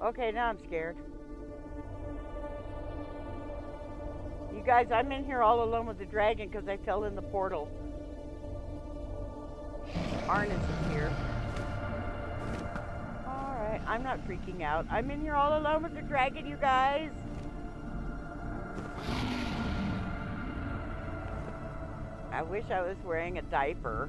Okay, now I'm scared. You guys, I'm in here all alone with the dragon because I fell in the portal. Arn is here. Alright, I'm not freaking out. I'm in here all alone with the dragon, you guys. I wish I was wearing a diaper.